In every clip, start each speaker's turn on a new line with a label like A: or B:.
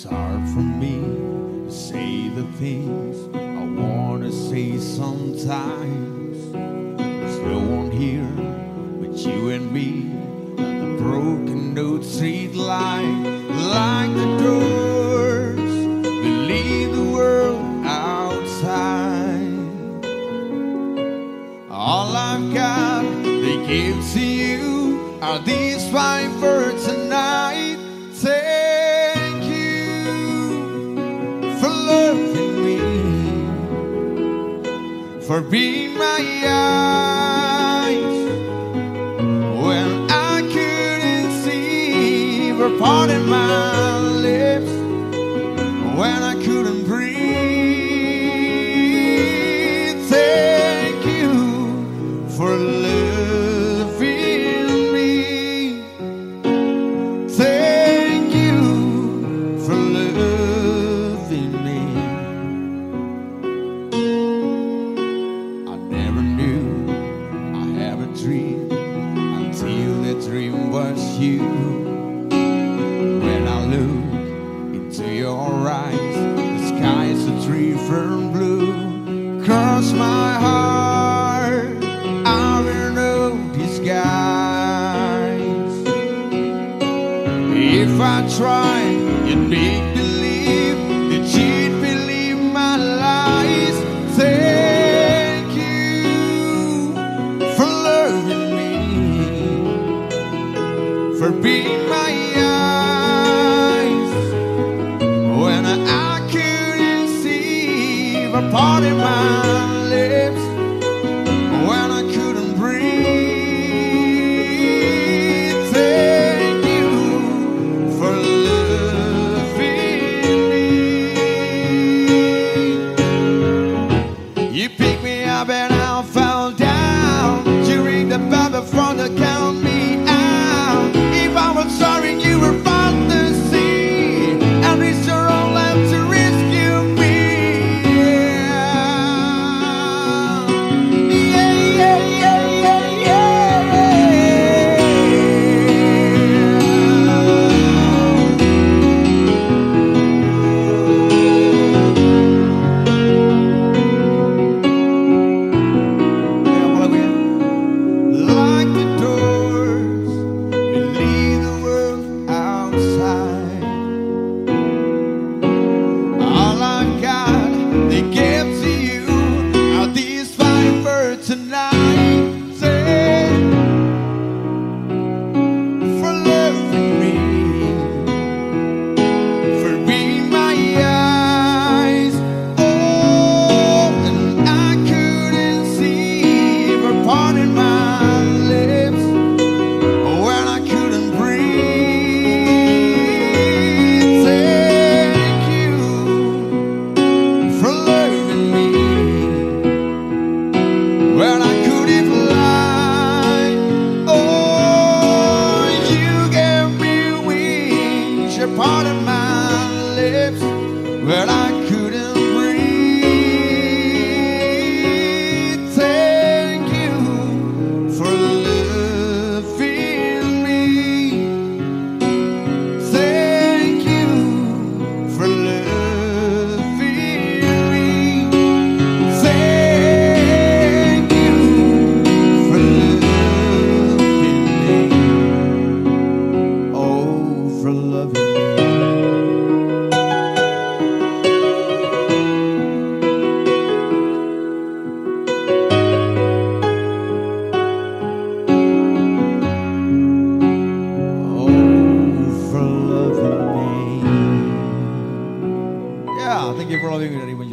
A: It's hard for me to say the things I wanna say sometimes. There's no one here but you and me, and the broken notes, street light. for Yeah, thank you for loving very much.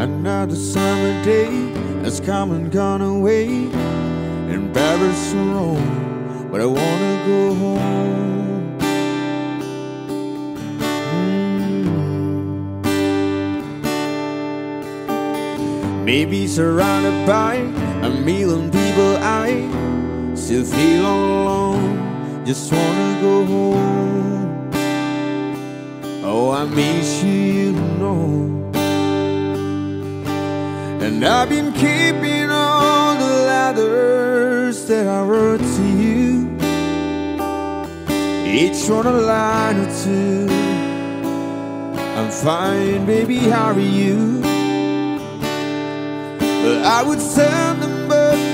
A: Another summer day has come and gone away in Paris and Rome, but I wanna go home. Mm. Maybe surrounded by a million people, I Still feel all alone, just wanna go home. Oh, I miss you, you know. And I've been keeping all the letters that I wrote to you. Each one a line or two. I'm fine, baby, how are you? I would send them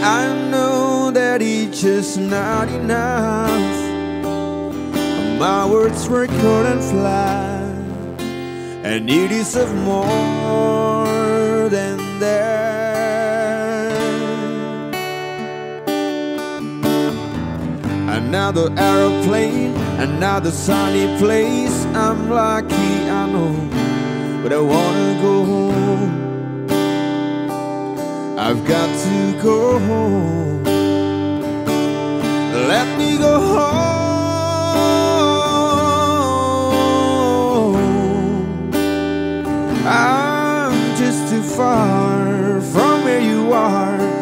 A: I know that it's just not enough. My words were couldn't fly, and you deserve more than that. Another aeroplane, another sunny place. I'm lucky, I know, but I wanna go home. I've got to go home. Let me go home. I'm just too far from where you are.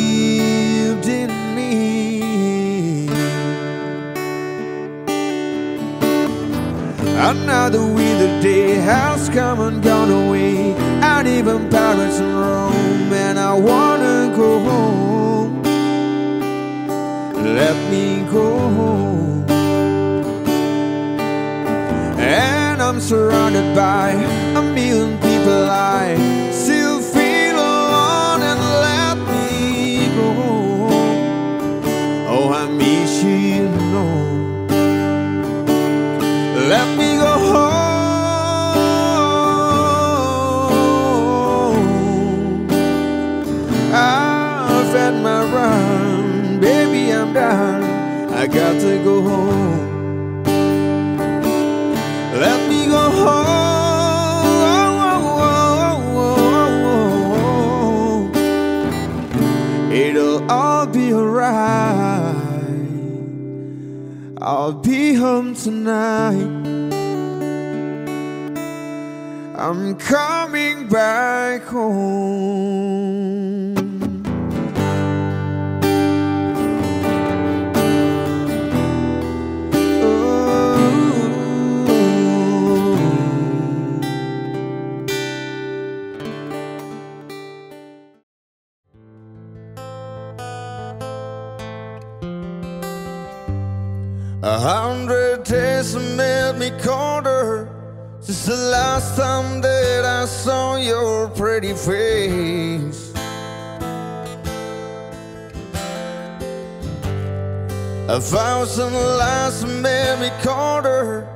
A: Another winter day has come and gone away, and even Paris and Rome, and I wanna go home. Let me go home. And I'm surrounded by got to go home. Let me go home. It'll all be alright. I'll be home tonight. I'm coming back home. Hundred days have made me colder since the last time that I saw your pretty face. A thousand lies have made me colder,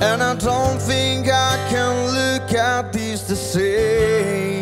A: and I don't think I can look at this the same.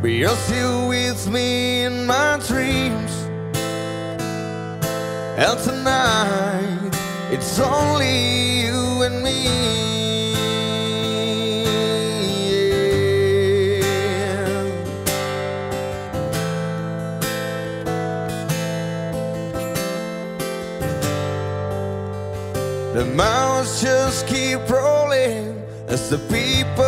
A: But you're still with me in my dreams and tonight, it's only you and me. The mountains just keep rolling as the people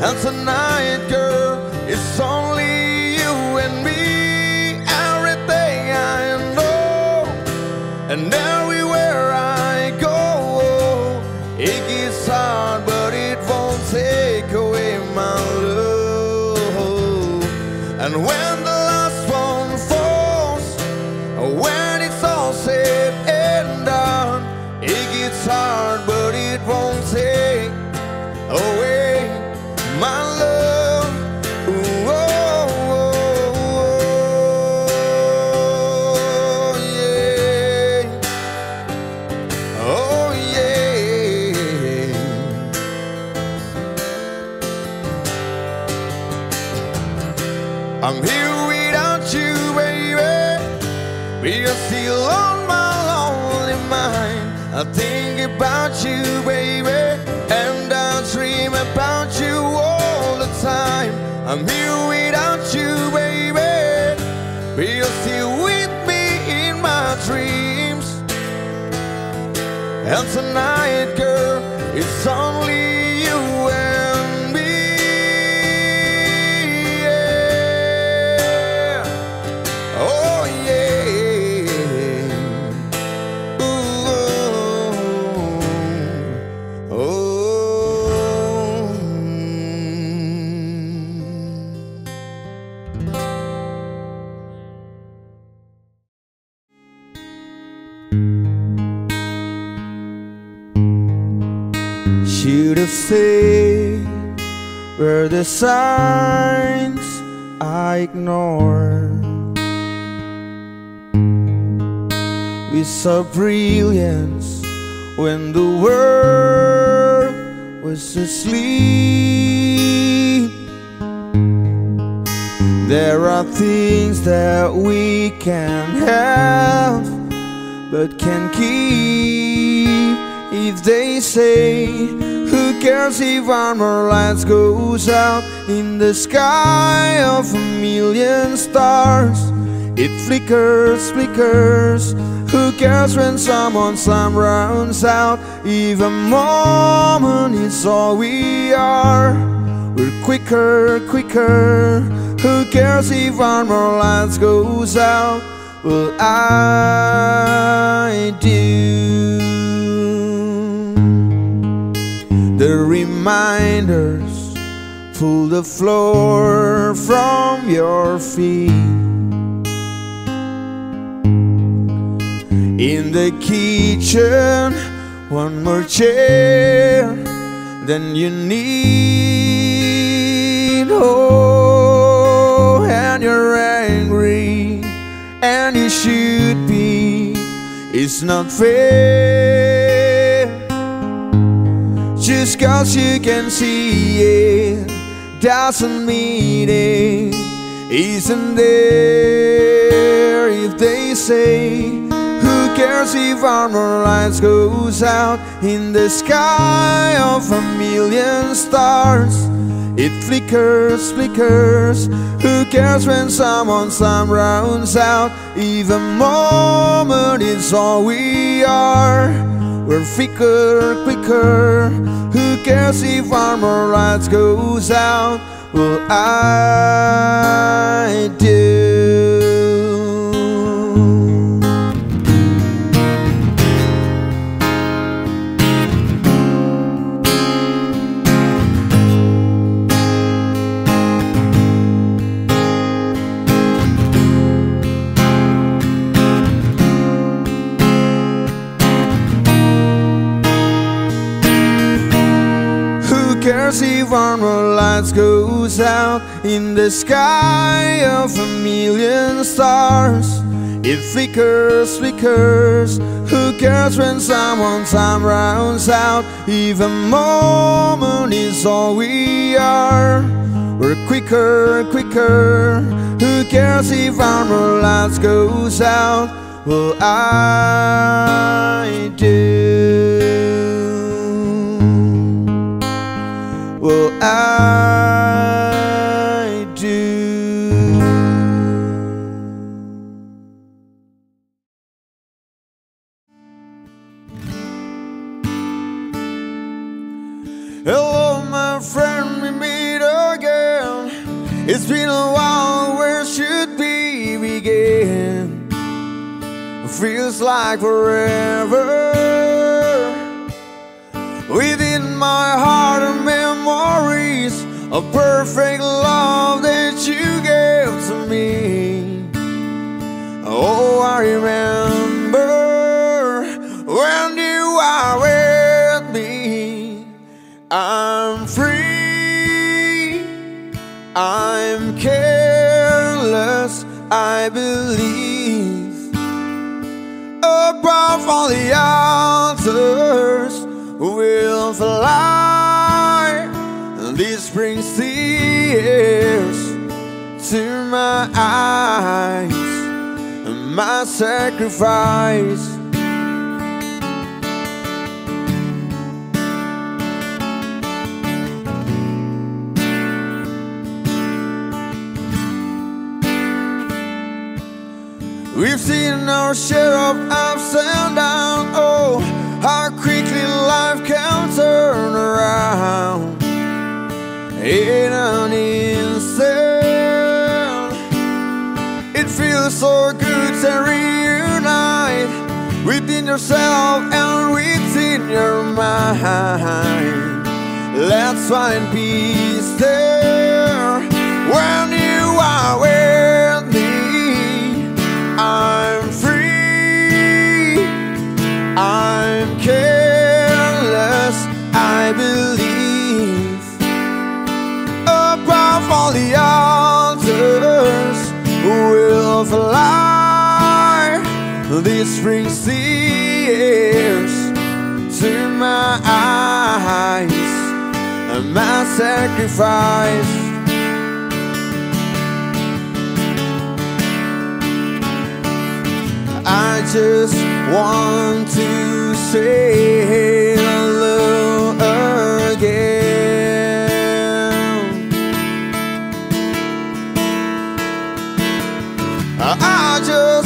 A: And tonight, girl, it's only you and me. Everything I know. And everywhere I go, it gets hard, but it won't take away my love. And when And tonight, girl, it's only the signs I ignore. We saw brilliance when the world was asleep. There are things that we can have but can keep if they say cares if armor lights goes out in the sky of a million stars? It flickers flickers. Who cares when someone time runs out? Even moment is all we are we're quicker quicker. Who cares if armor lights goes out? Well, I do. The reminders pull the floor from your feet. In the kitchen, one more chair than you need. Oh, and you're angry and you should be. It's not fair. Just cause you can see it doesn't mean it isn't there. If they say, Who cares if armor lights goes out in the sky of a million stars? It flickers, flickers. Who cares when someone's time runs out? Even moment is all we are. We're thicker, quicker. Who cares if armor lights goes out? Well, I do. Armor lights goes out in the sky of a million stars? It flickers, flickers. Who cares when someone's time runs out? Even moment is all we are. We're quicker, quicker. Who cares if our lights goes out? Well, I do. Like forever. Within my heart are memories of perfect love that you gave to me. Oh, I remember All the altars, will fly. This brings tears to my eyes, my sacrifice. We've seen our share of ups and downs. Oh, how quickly life can turn around in an instant. It feels so good to reunite within yourself and within your mind. Let's find peace there when you are me. I'm free. I'm careless, I believe. Above all the altars will fly. This brings tears to my eyes, my sacrifice. I just want to say hello again. I just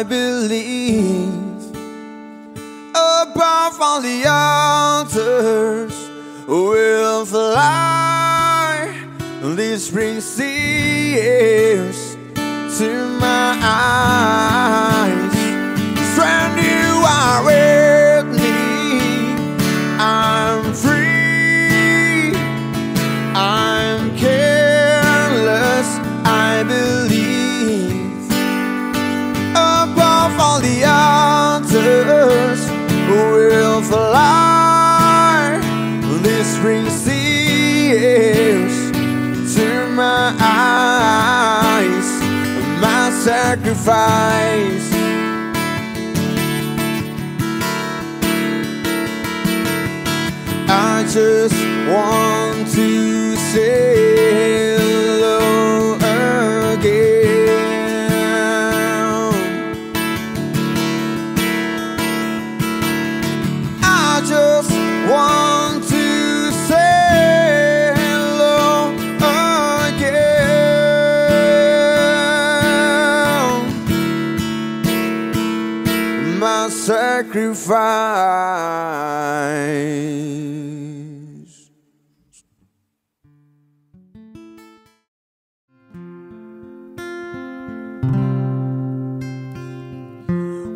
A: I believe. Above all the altars will fly. This brings tears to my eyes. When you are sacrifice. I just want to say sacrifice.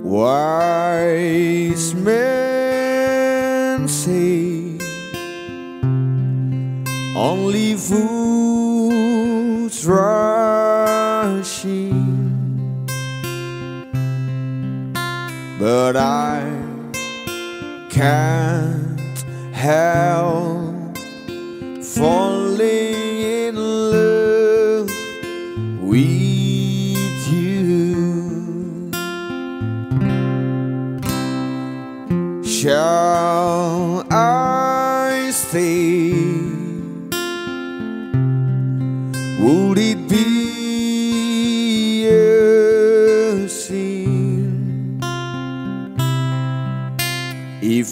A: Wise men say only fools rushing, but I can't help falling in love with you. Shall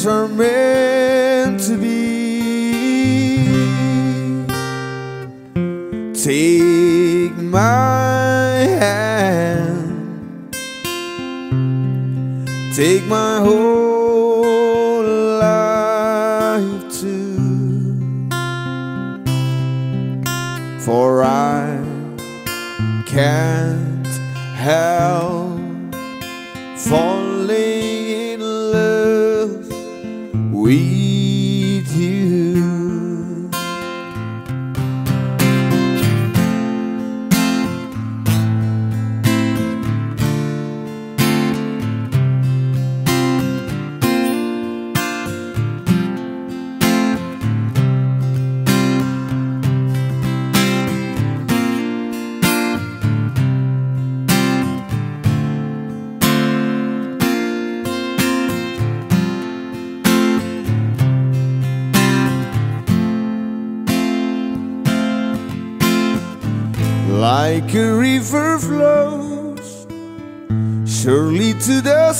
A: things are meant to be. Take my hand, take my whole life too for I can't help falling with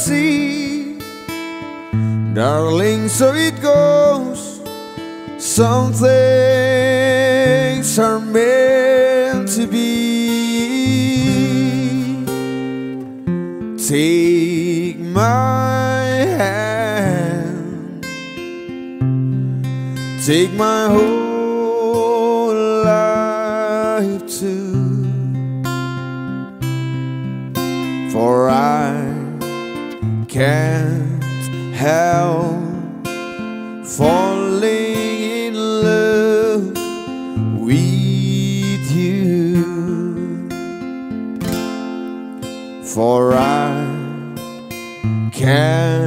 A: sea, darling, so it goes. Some things are meant to be. Take my hand, take my whole For I can't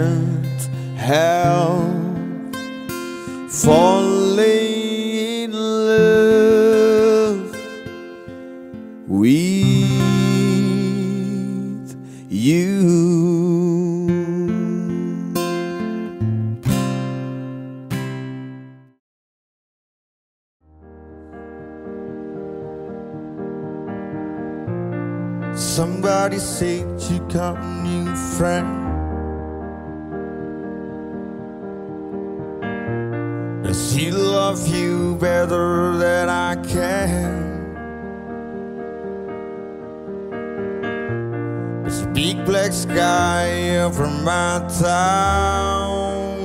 A: big black sky over my town.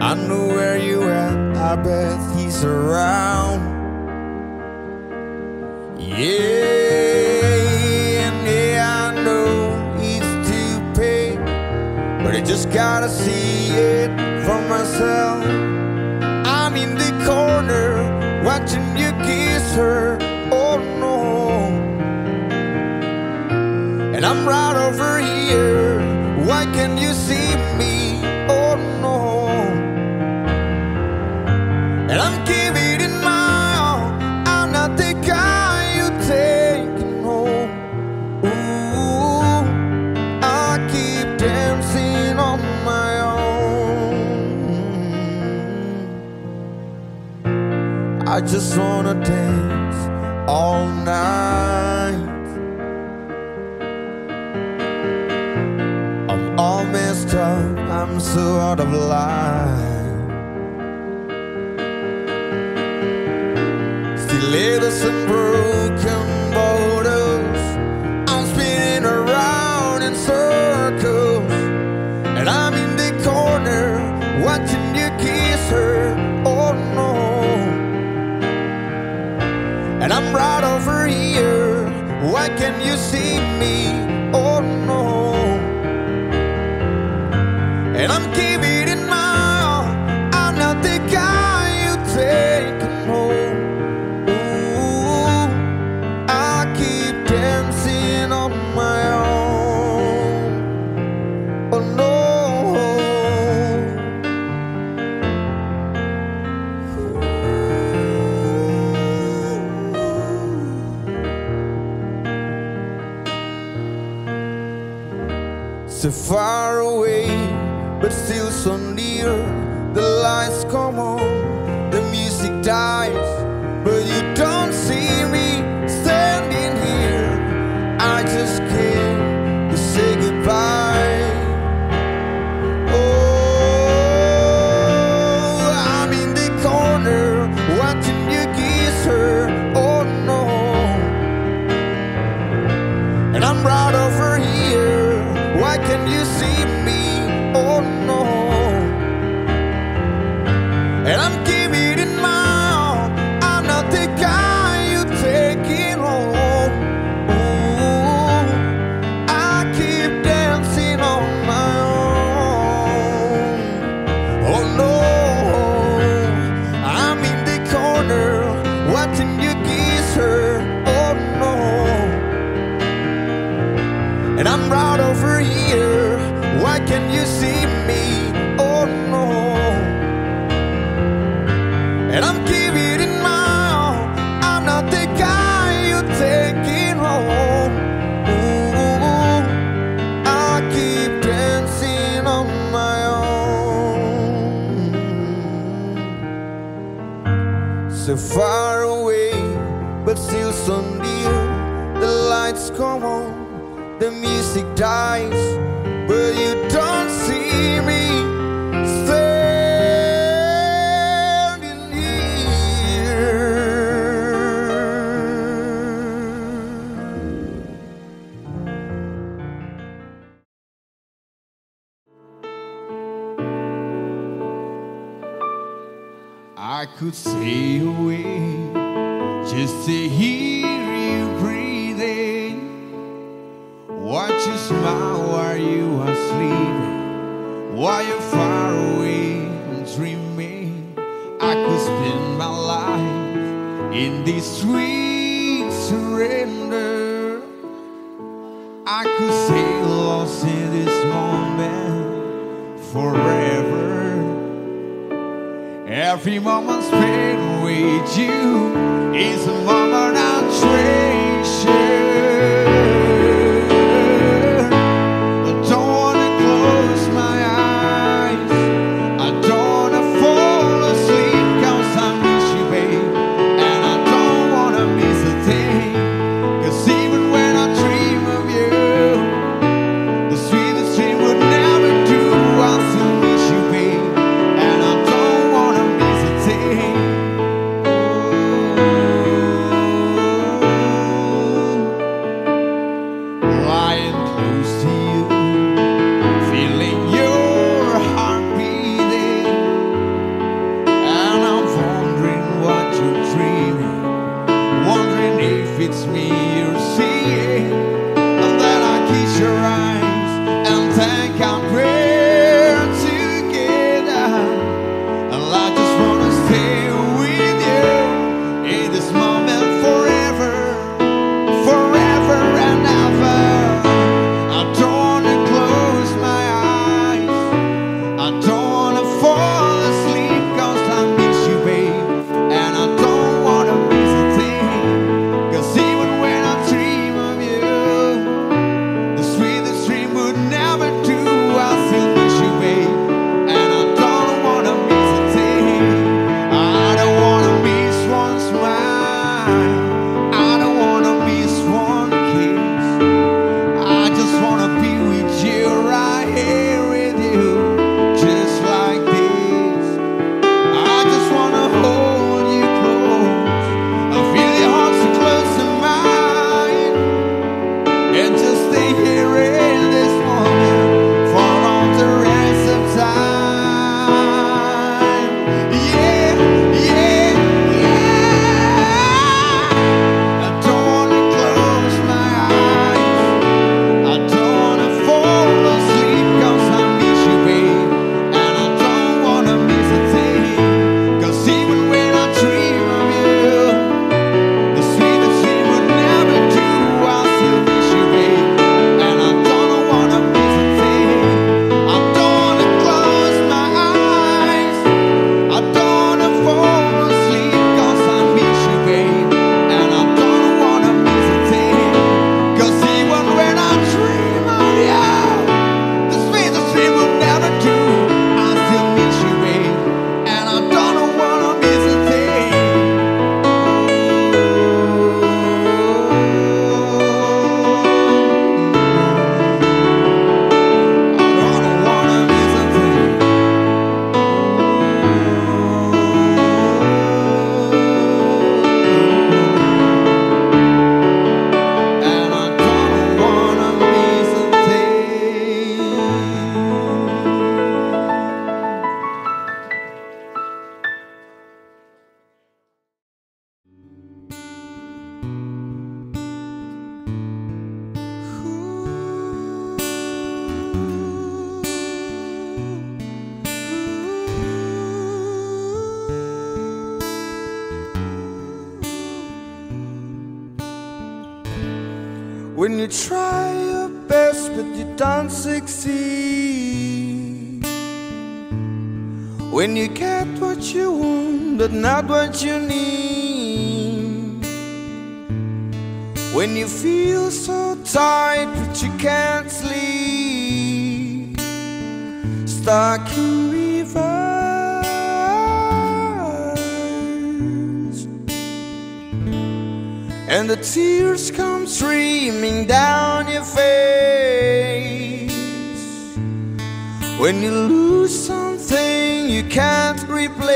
A: I know where you at, I bet he's around. Yeah, and yeah, I know it's too pay, but I just gotta see it for myself. I'm in the corner watching you kiss her. And I'm right over here. Why can't you see me? Oh no, and I'm giving it my all. I'm not the guy you taking home. Ooh, I keep dancing on my own. I just wanna dance all night. I'm so out of line. Still letters and broken bottles. I'm spinning around in circles, and I'm in the corner watching you kiss her. Oh no, and I'm right over here. Why can't you see me? And I'm giving it my all. I'm not the guy you take home. Ooh, I keep dancing on my own. Oh no. So far away still so near. The lights come on, the music dies, but you. dies In this sweet surrender, I could say lost in this moment forever. Every moment spent with you is a moment.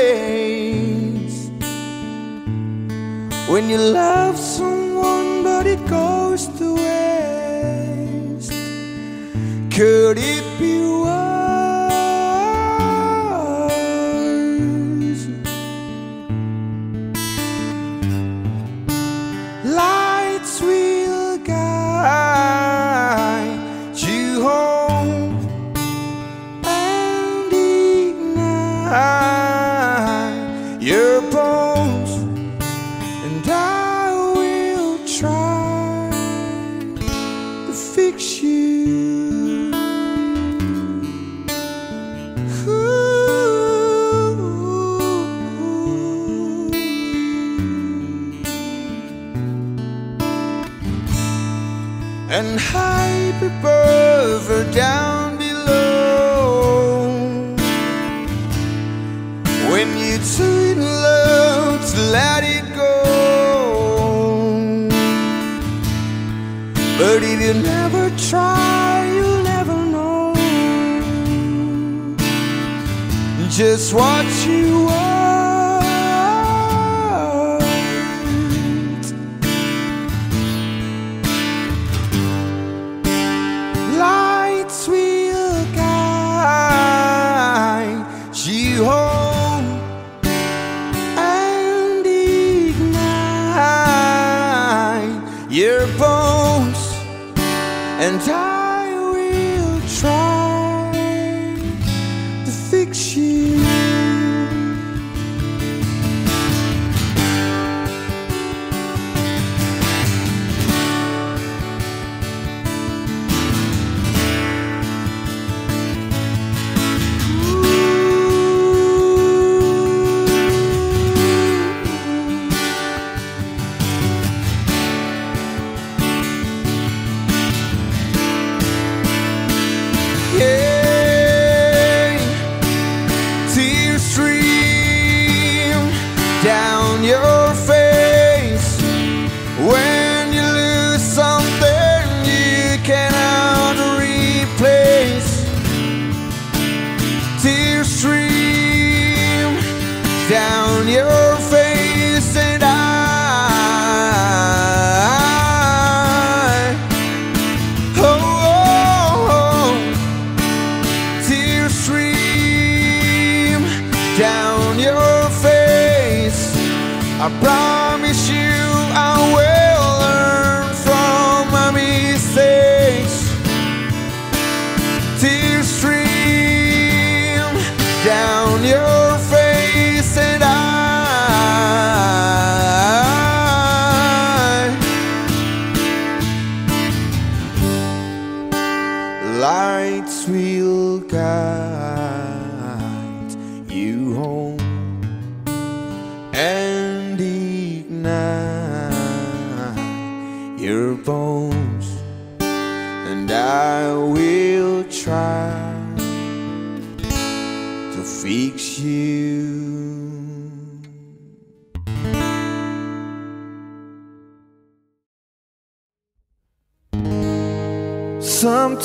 A: ways. When you love someone, but it goes to waste, could it be worse? just watch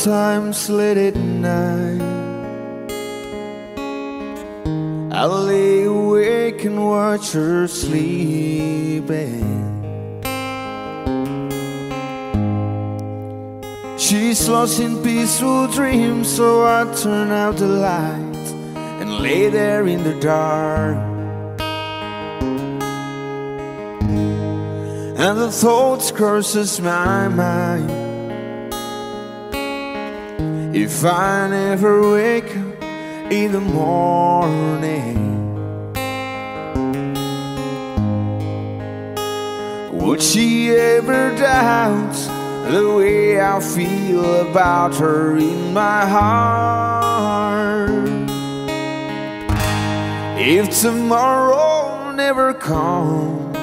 A: Sometimes late at night. I lay awake and watch her sleeping. She's lost in peaceful dreams So I turn out the light And lay there in the dark. And the thoughts crosses my mind. If I never wake up in the morning Would she ever doubt the way I feel about her in my heart? If tomorrow never comes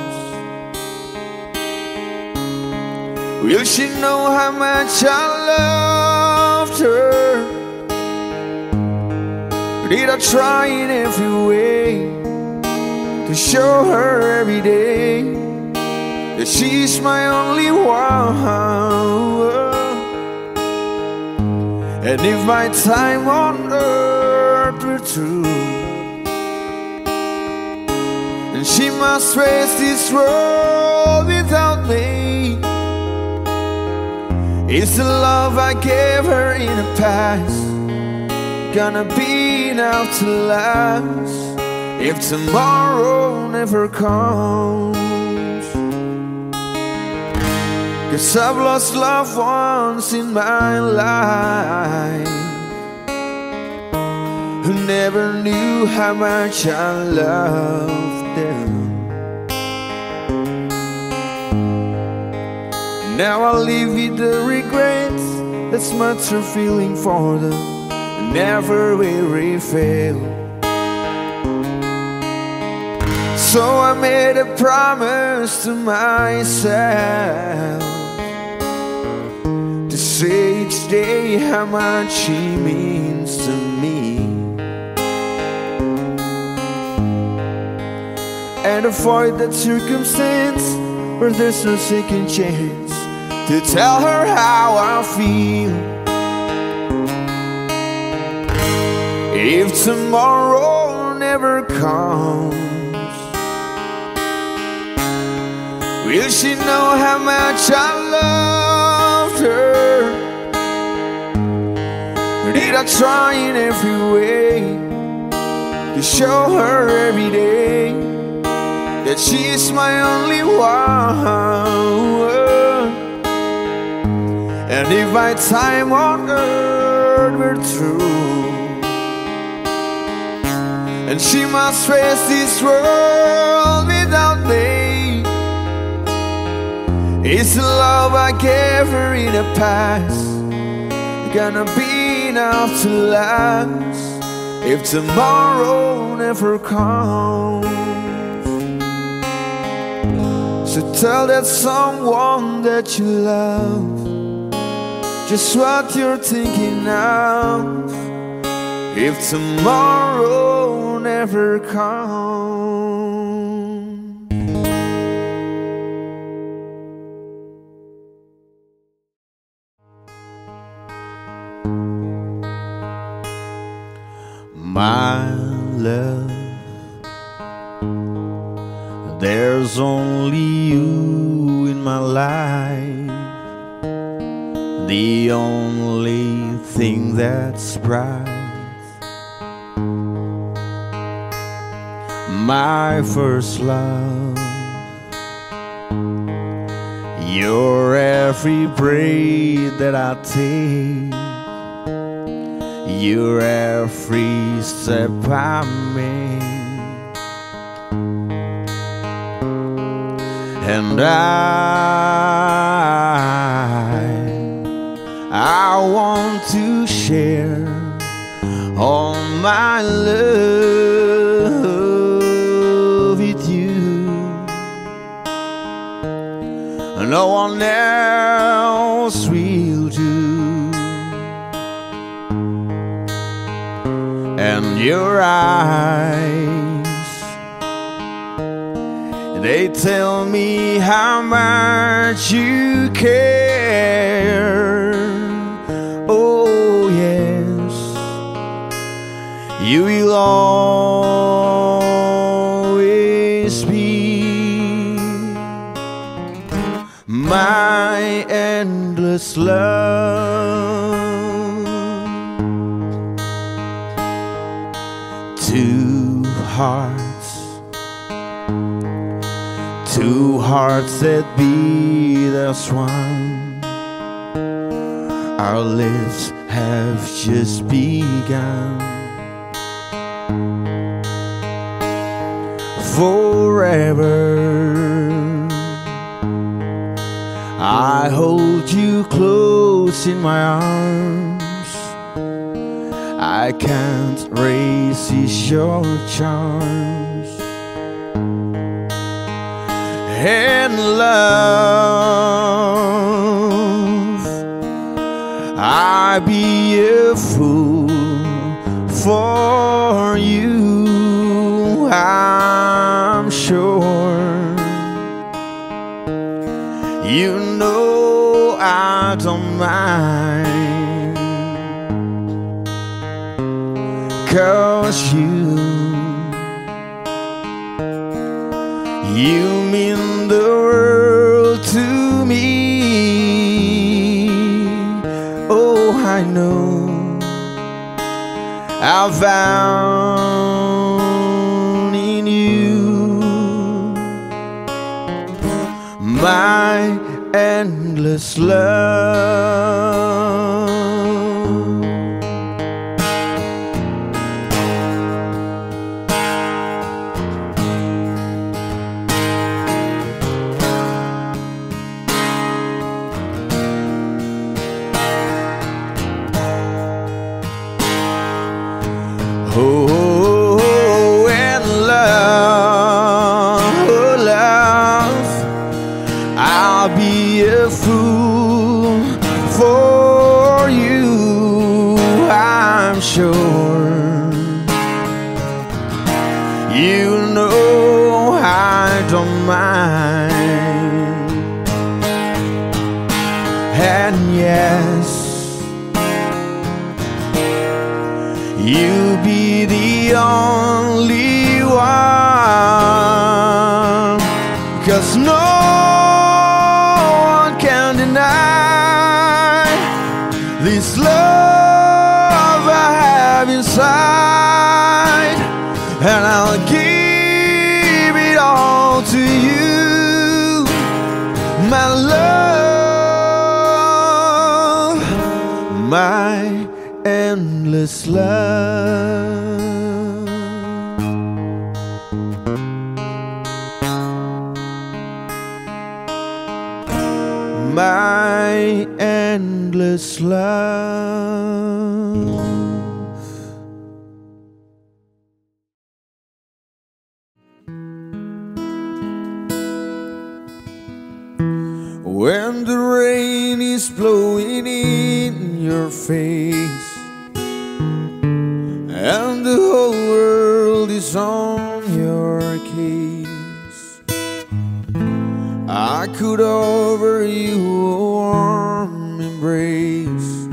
A: Will she know how much I love her? Did I try in every way to show her every day that she's my only one? And if my time on earth were true, and she must face this world without me, is the love I gave her in the past. Gonna be enough to last. If tomorrow never comes? Cause I've lost loved ones in my life Who never knew how much I loved Now I live with the regrets. That's much a feeling for them Never will we fail. So I made a promise to myself To say each day how much she means to me. And avoid that circumstance Where there's no second chance To tell her how I feel If tomorrow never comes Will she know how much I loved her? Did I try in every way To show her every day That she's my only one And if my time on earth were true and she must face this world without me Is the love I gave her in the past. Gonna be enough to last If tomorrow never comes. So tell that someone that you love Just what you're thinking now if tomorrow never comes.
B: My love, there's only you in my life. The only thing that's bright. My first love. You're every breath that I take. You're every step I make. And I, I want to share all my love with you. No one else will do. And your eyes, they tell me how much you care. You will always be my endless love. Two hearts, two hearts that beat as one. Our lives have just begun. Forever,
A: I hold you close in my arms. I can't resist your charms and love. I be a fool for you. Know I don't mind. Cause you You mean the world to me Oh, I know I found endless love Sure. Endless love. My endless love. When the rain is blowing in your face could offer you a warm embrace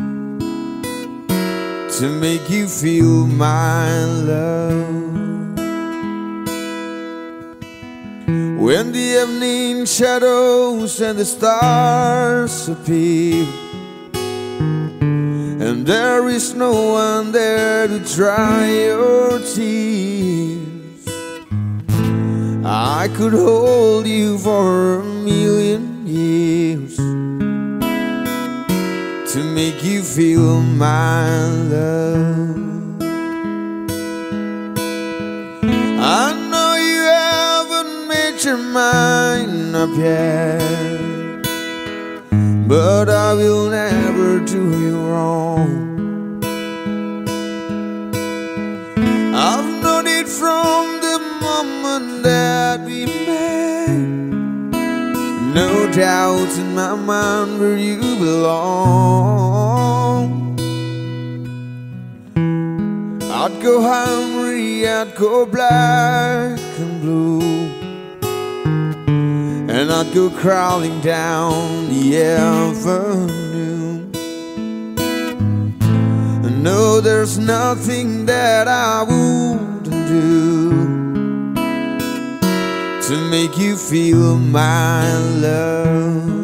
A: to make you feel my love. When the evening shadows and the stars appear And there is no one there to dry your tears I could hold you for a million years To make you feel my love. I know you haven't made your mind up yet But I will never do you wrong No doubt in my mind where you belong. I'd go hungry, I'd go black and blue. And I'd go crawling down the avenue. No, there's nothing that I wouldn't do To make you feel my love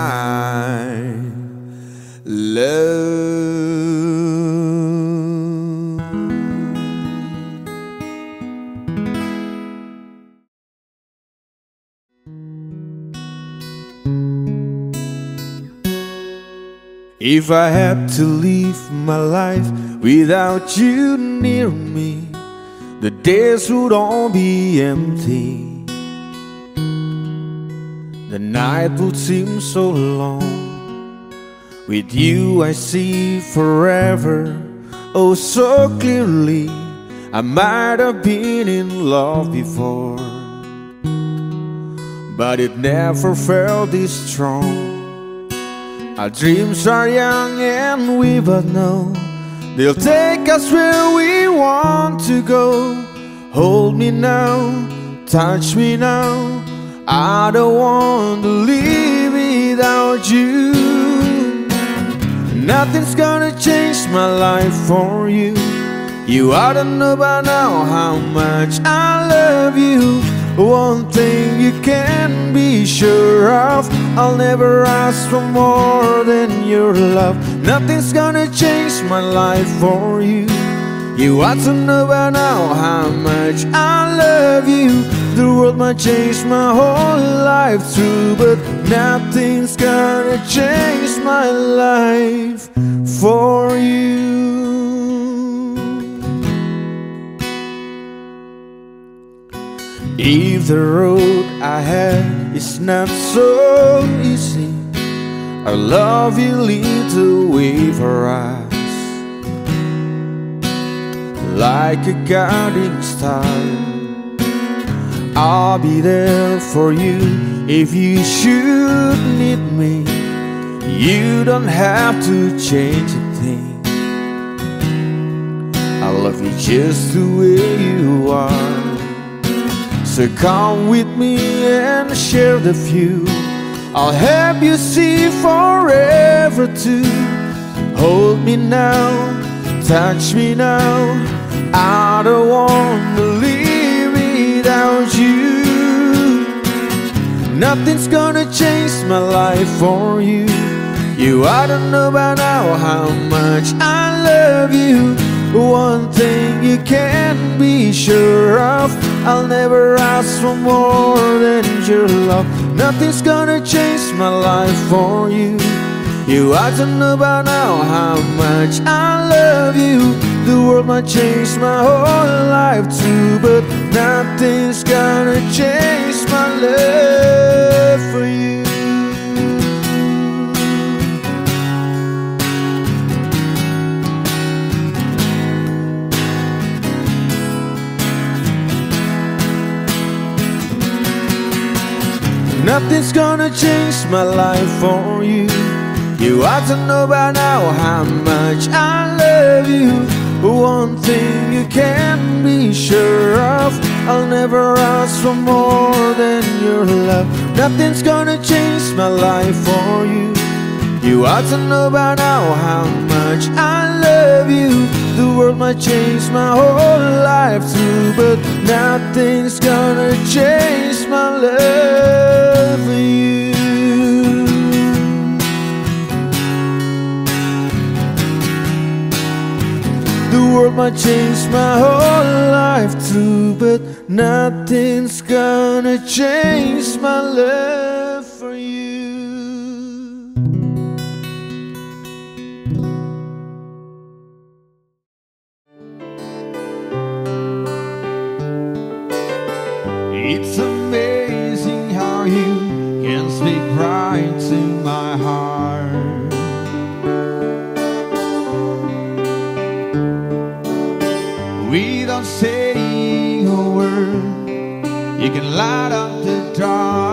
A: love. If I had to live my life without you near me, the days would all be empty. The night would seem so long. With you, I see forever, oh, so clearly. I might have been in love before, but it never felt this strong. Our dreams are young and we both know they'll take us where we want to go. Hold me now, touch me now. I don't want to live without you. Nothing's gonna change my life for you. You ought to know by now how much I love you. One thing you can be sure of I'll never ask for more than your love. Nothing's gonna change my life for you. You ought to know by now how much I love you. The world might change my whole life through, but nothing's gonna change my life for you. If the road ahead is not so easy, our love will lead way for us like a guiding star. I'll be there for you if you should need me. You don't have to change a thing. I love you just the way you are. So come with me and share the view. I'll help you see forever too. Hold me now, touch me now. I don't want to live without you. Nothing's gonna change my life for you. You ought to know by now how much I love you. One thing you can be sure of I'll never ask for more than your love. Nothing's gonna change my life for you. You ought to know by now how much I love you. The world might change my whole life too, but nothing's gonna change my love for you. Nothing's gonna change my life for you. You ought to know by now how much I love you. One thing you can be sure of I'll never ask for more than your love. Nothing's gonna change my life for you. You ought to know by now how much I love you. The world might change my whole life too, but nothing's gonna change my love The world might change my whole life too, but nothing's gonna change my love You can light up the dark.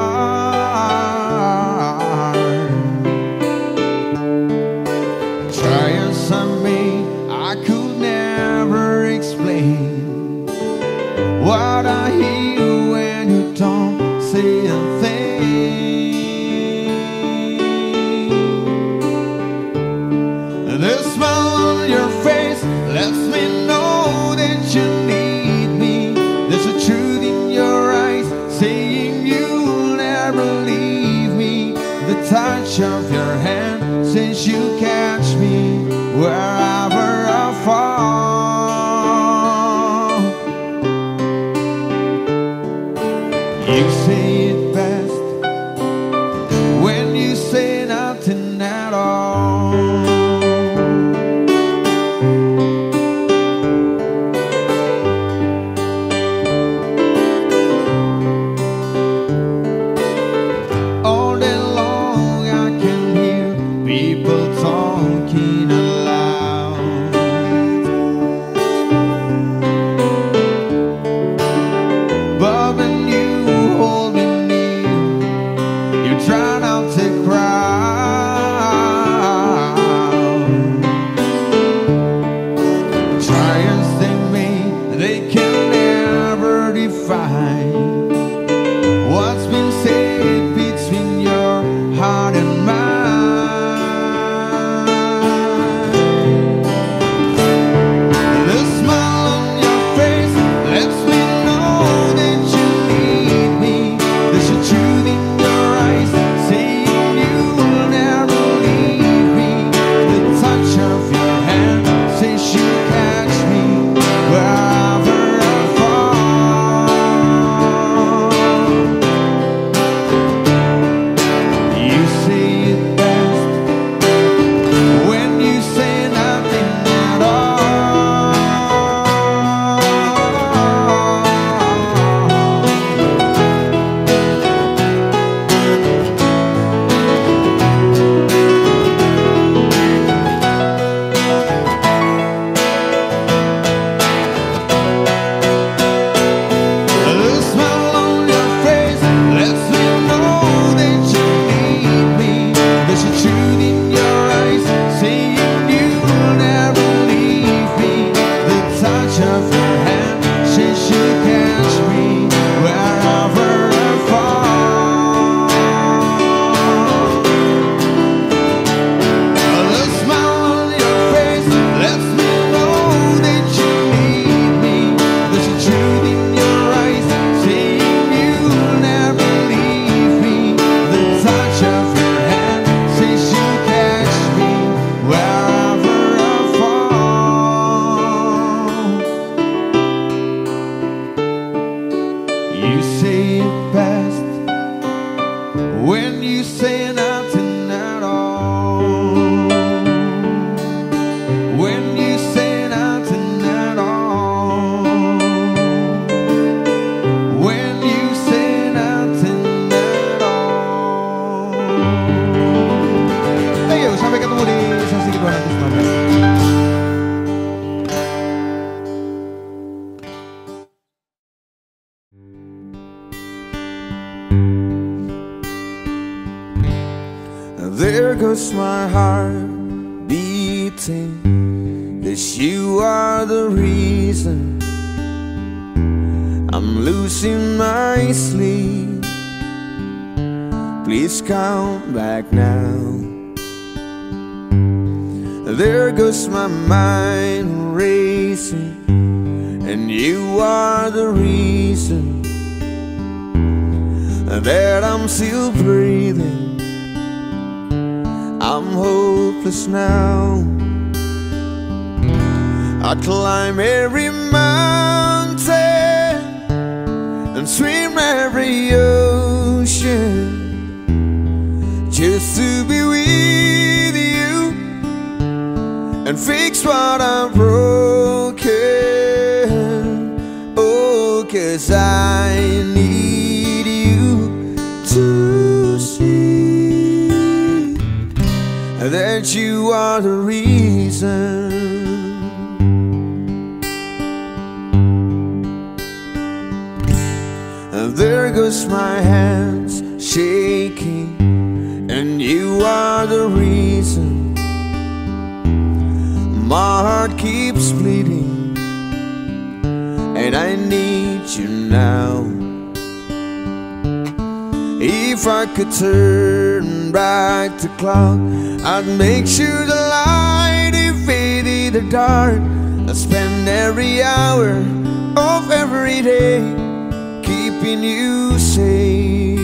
A: that
C: I'm still breathing. I'm hopeless now. I'd climb every mountain And swim every ocean Just to be with you And fix what I'm broken. Oh, cause I need that you are the reason.
A: There goes my hands shaking, and you are the reason. My heart keeps bleeding, and I need you now. If I could turn back the clock, I'd make sure the light invaded the dark. I'd spend every hour of every day keeping you safe.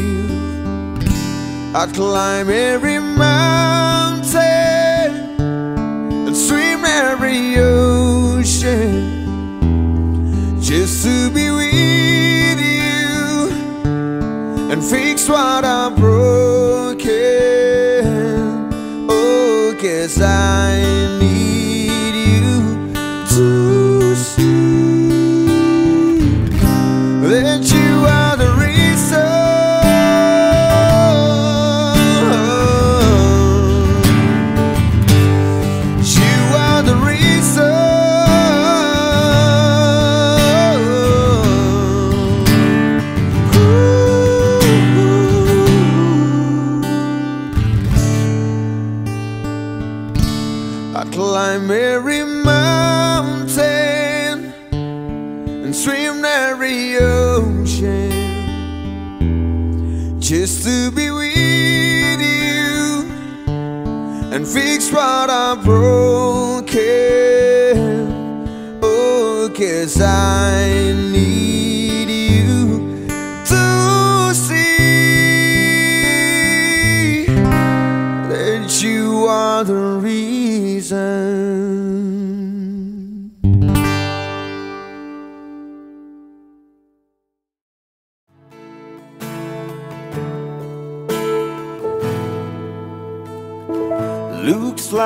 A: I'd climb every mountain and swim every ocean just to be with you and fix what I'm broken. I and swim every ocean just to be with you and fix what I'm broken. Oh, cause I need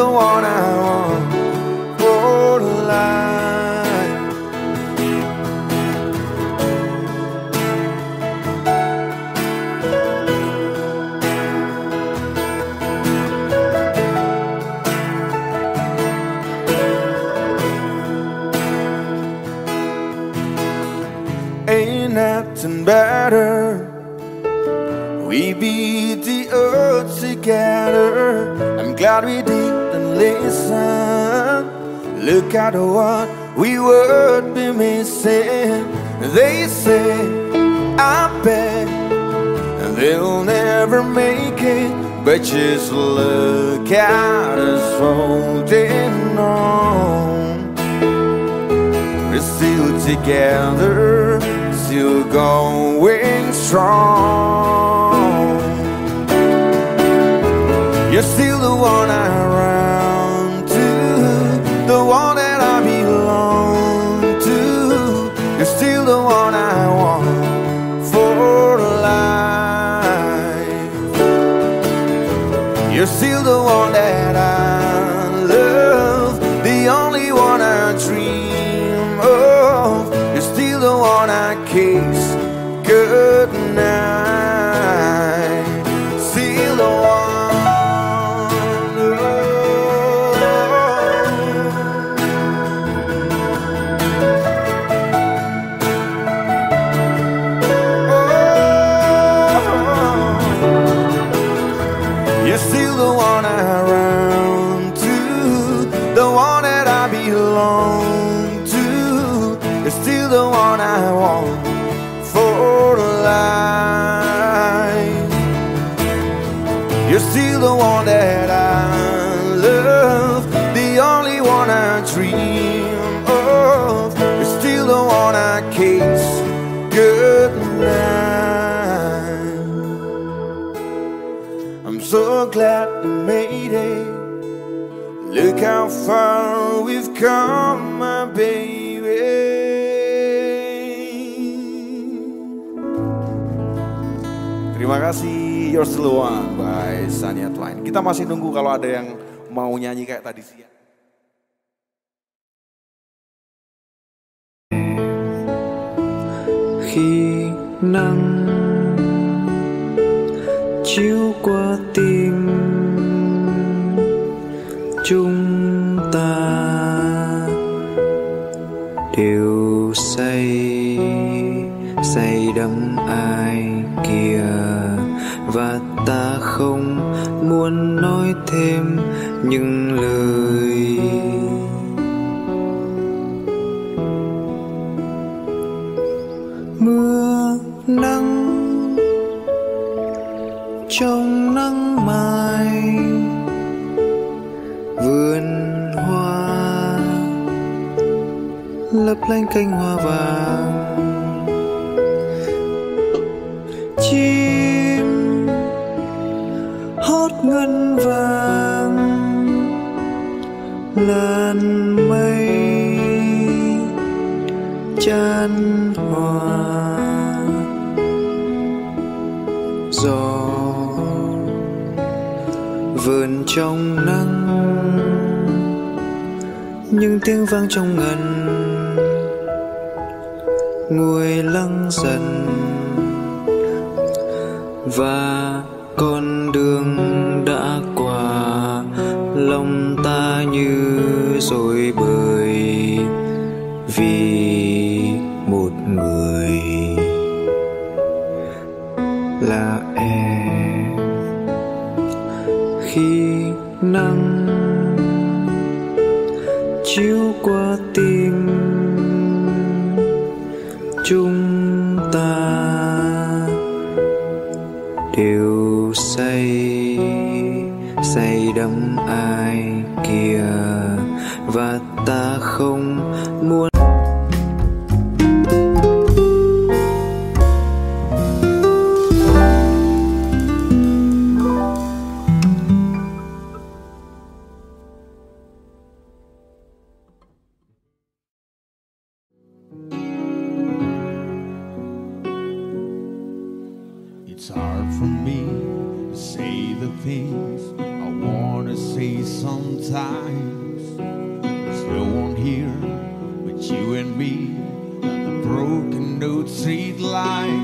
A: The one I want for life. Ain't nothing better. We beat the earth together. I'm glad we didn't listen. Look at what we would be missing. They say, I bet they'll never make it. But just look at us holding on. We're still together, still going strong. You're still the one I run
C: how far we've come, my baby. Terima kasih, your slow One by Sania Twain. Kita masih nunggu kalau ada yang mau nyanyi kayak tadi siang.
D: Khi nắng chiếu qua tim chung những lời. Mưa nắng trong nắng mai vườn hoa lấp lánh cánh hoa vàng. tiếng vang trong ngần
A: It's hard for me to say the things I wanna say sometimes. There's no one here but you and me, and the broken notes street light.